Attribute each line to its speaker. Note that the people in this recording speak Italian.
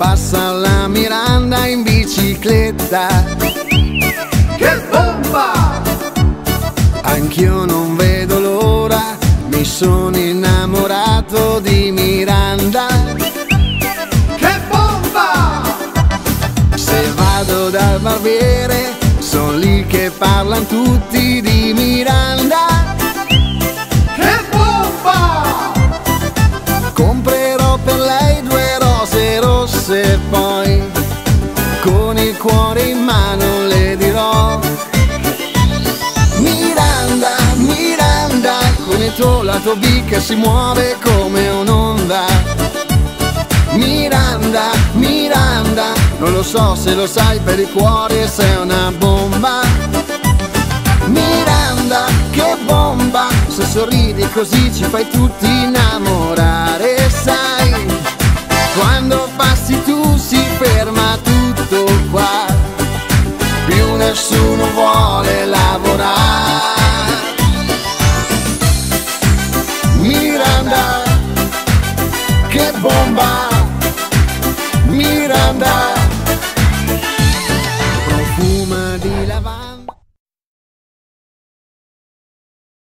Speaker 1: passa la Miranda in bicicletta.
Speaker 2: Che bomba!
Speaker 1: Anch'io non vedo l'ora, mi sono innamorato di Miranda.
Speaker 2: Che bomba!
Speaker 1: Se vado dal barbiere, sono lì che parlano tutti di il cuore in mano le dirò. Miranda, Miranda, con il tuo lato B che si muove come un'onda. Miranda, Miranda, non lo so se lo sai per il cuore sei una bomba. Miranda, che bomba, se sorridi così ci fai tutti innamorare, sai. Quando passi tu si ferma tutto qua, più nessuno vuole lavorare. Miranda, che bomba! Miranda!